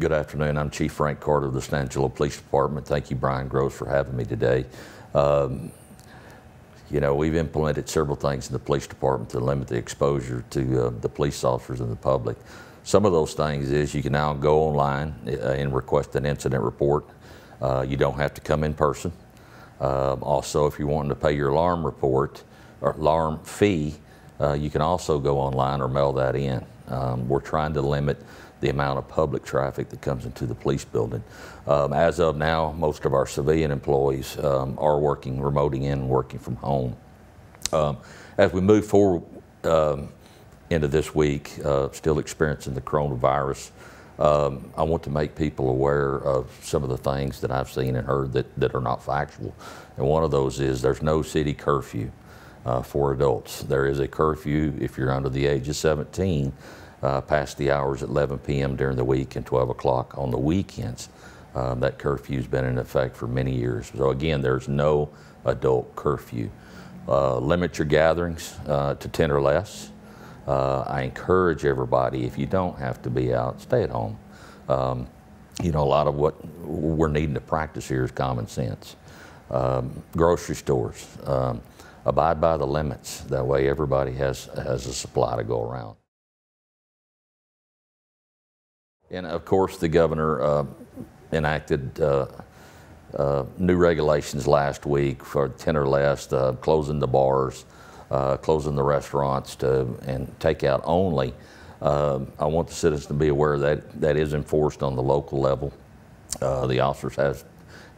Good afternoon. I'm Chief Frank Carter of the San Angelo Police Department. Thank you, Brian Groves, for having me today. Um, you know, we've implemented several things in the police department to limit the exposure to uh, the police officers and the public. Some of those things is you can now go online uh, and request an incident report. Uh, you don't have to come in person. Um, also, if you're wanting to pay your alarm report or alarm fee, uh, you can also go online or mail that in. Um, we're trying to limit the amount of public traffic that comes into the police building. Um, as of now, most of our civilian employees um, are working, remoting in, working from home. Um, as we move forward um, into this week, uh, still experiencing the coronavirus, um, I want to make people aware of some of the things that I've seen and heard that, that are not factual. And one of those is there's no city curfew uh, for adults. There is a curfew if you're under the age of 17 uh, past the hours at 11 p.m. during the week and 12 o'clock on the weekends. Um, that curfew's been in effect for many years. So again, there's no adult curfew. Uh, limit your gatherings uh, to 10 or less. Uh, I encourage everybody, if you don't have to be out, stay at home. Um, you know, a lot of what we're needing to practice here is common sense. Um, grocery stores, um, abide by the limits. That way everybody has, has a supply to go around. And of course, the governor uh, enacted uh, uh, new regulations last week for 10 or less, uh, closing the bars, uh, closing the restaurants to, and takeout only. I want the citizens to be aware that that is enforced on the local level. Uh, the officers has,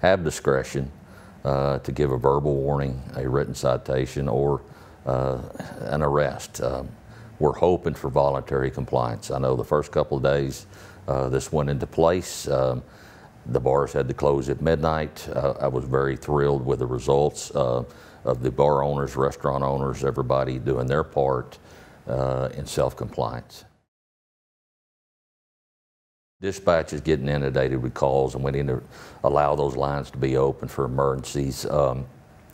have discretion to give a verbal warning, a written citation, or an arrest. Um, we're hoping for voluntary compliance. I know the first couple of days uh, this went into place. Um, the bars had to close at midnight. Uh, I was very thrilled with the results uh, of the bar owners, restaurant owners, everybody doing their part uh, in self-compliance. Dispatch is getting inundated with calls and we need to allow those lines to be open for emergencies. Um,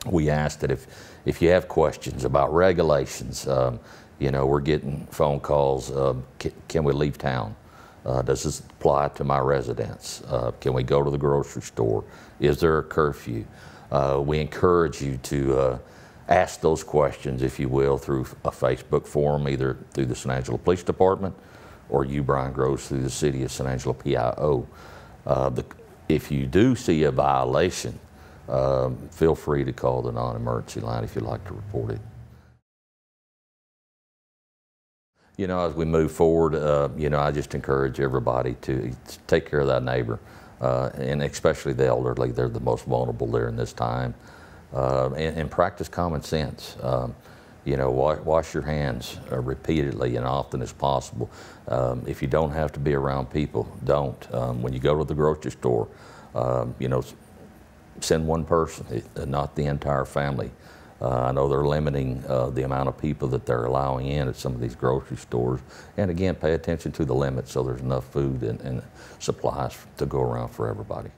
we ask that if, if you have questions about regulations, um, you know, we're getting phone calls, uh, can, can we leave town? Uh, does this apply to my residence? Uh, can we go to the grocery store? Is there a curfew? Uh, we encourage you to uh, ask those questions, if you will, through a Facebook forum, either through the San Angelo Police Department or you, Brian Groves, through the City of San Angelo PIO. Uh, the, if you do see a violation, um, feel free to call the non-emergency line if you'd like to report it you know, as we move forward, uh, you know, I just encourage everybody to take care of that neighbor, uh, and especially the elderly. They're the most vulnerable there in this time, uh, and, and, practice common sense. Um, you know, wash, wash your hands uh, repeatedly and often as possible. Um, if you don't have to be around people, don't. Um, when you go to the grocery store, um, you know, send one person, eh, not the entire family. Uh, I know they're limiting uh, the amount of people that they're allowing in at some of these grocery stores. And again, pay attention to the limits so there's enough food and, and supplies to go around for everybody.